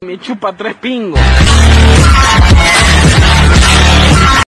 Me chupa tres pingos.